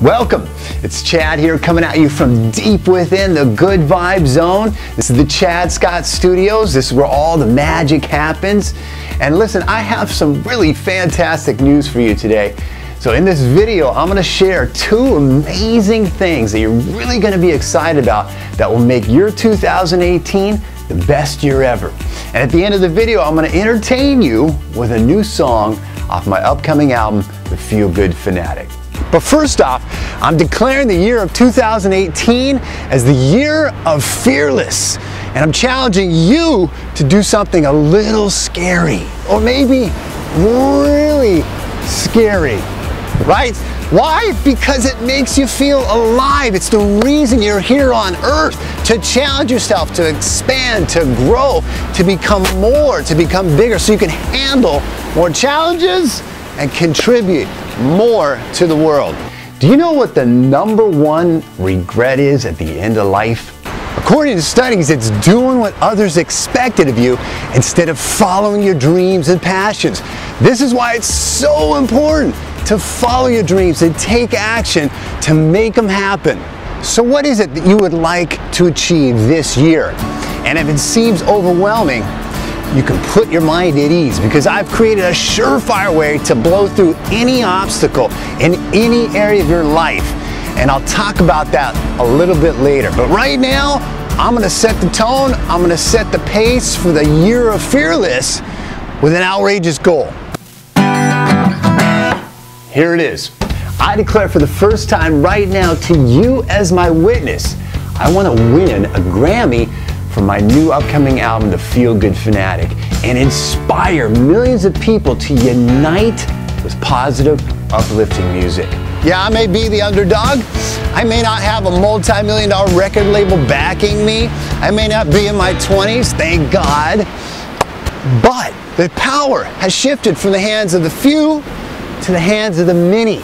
Welcome. It's Chad here coming at you from deep within the Good Vibe Zone. This is the Chad Scott Studios. This is where all the magic happens. And listen, I have some really fantastic news for you today. So in this video, I'm gonna share two amazing things that you're really gonna be excited about that will make your 2018 the best year ever. And at the end of the video, I'm gonna entertain you with a new song off my upcoming album, The Feel Good Fanatic. But first off, I'm declaring the year of 2018 as the year of fearless. And I'm challenging you to do something a little scary, or maybe really scary, right? Why? Because it makes you feel alive. It's the reason you're here on earth to challenge yourself, to expand, to grow, to become more, to become bigger so you can handle more challenges and contribute more to the world. Do you know what the number one regret is at the end of life? According to studies, it's doing what others expected of you instead of following your dreams and passions. This is why it's so important to follow your dreams and take action to make them happen. So what is it that you would like to achieve this year? And if it seems overwhelming, you can put your mind at ease because I've created a surefire way to blow through any obstacle in any area of your life. And I'll talk about that a little bit later. But right now, I'm gonna set the tone, I'm gonna set the pace for the year of fearless with an outrageous goal. Here it is. I declare for the first time right now to you as my witness, I want to win a Grammy for my new upcoming album, The Feel Good Fanatic, and inspire millions of people to unite with positive, uplifting music. Yeah, I may be the underdog. I may not have a multi-million dollar record label backing me. I may not be in my 20s, thank God. But the power has shifted from the hands of the few to the hands of the many,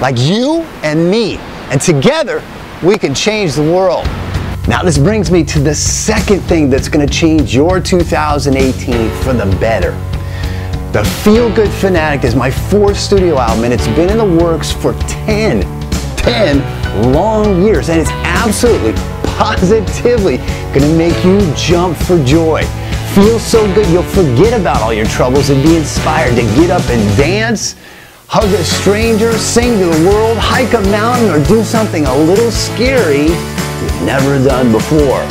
like you and me. And together, we can change the world. Now this brings me to the second thing that's gonna change your 2018 for the better. The Feel Good Fanatic is my fourth studio album and it's been in the works for 10, 10 long years and it's absolutely, positively gonna make you jump for joy. Feel so good you'll forget about all your troubles and be inspired to get up and dance, hug a stranger, sing to the world, hike a mountain, or do something a little scary you've never done before.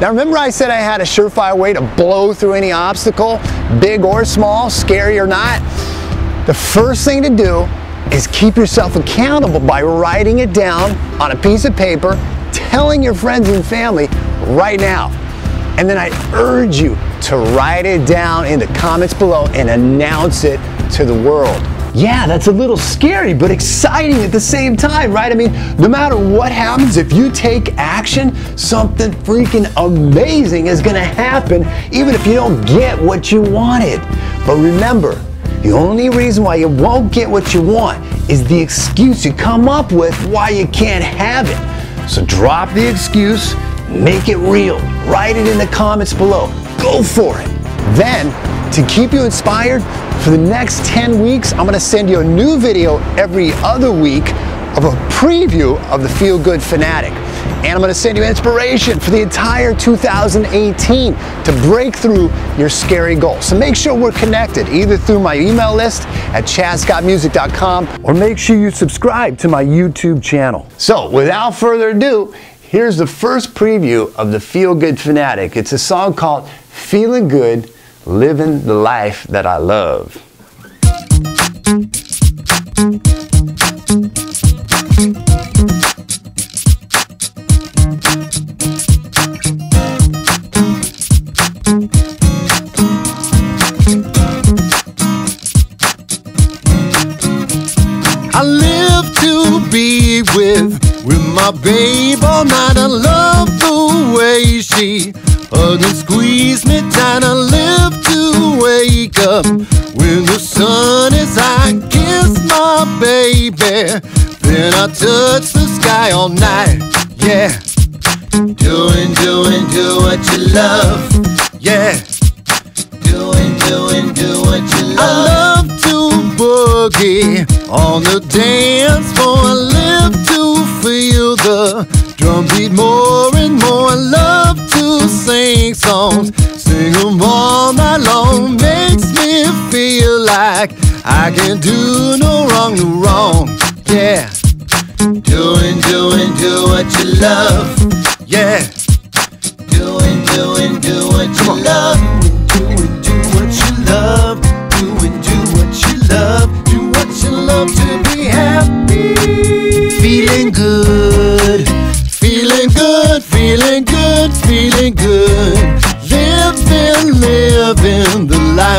Now remember I said I had a surefire way to blow through any obstacle, big or small, scary or not? The first thing to do is keep yourself accountable by writing it down on a piece of paper, telling your friends and family right now. And then I urge you to write it down in the comments below and announce it to the world. Yeah, that's a little scary, but exciting at the same time, right? I mean, no matter what happens, if you take action, something freaking amazing is gonna happen, even if you don't get what you wanted. But remember, the only reason why you won't get what you want is the excuse you come up with why you can't have it. So drop the excuse, make it real, write it in the comments below. Go for it. Then, to keep you inspired, for the next 10 weeks, I'm gonna send you a new video every other week of a preview of the Feel Good Fanatic. And I'm gonna send you inspiration for the entire 2018 to break through your scary goals. So make sure we're connected either through my email list at chadscottmusic.com or make sure you subscribe to my YouTube channel. So without further ado, here's the first preview of the Feel Good Fanatic. It's a song called Feeling Good living the life that I love. I live to be with with my babe all night. I love the way she Hug and squeeze me tight. I live to wake up when the sun is high. Kiss my baby, then I touch the sky all night. Yeah, doing, doing, do what you love. Yeah, doing, doing, do what you love. I love to boogie on the dance floor. I live to feel the drum beat more sing songs, sing them all night long. Makes me feel like I can do no wrong, no wrong. Yeah. Doing, doing, do what you love. Yeah. Doing, doing, do what you love. Doing, do what you love. Doing, do what you love. Do what you love to be happy. Feeling good.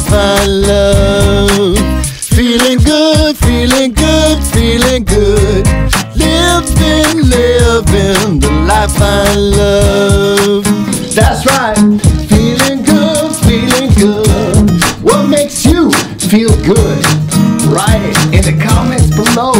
I love. Feeling good, feeling good, feeling good. Living, living the life I love. That's right. Feeling good, feeling good. What makes you feel good? Write it in the comments below.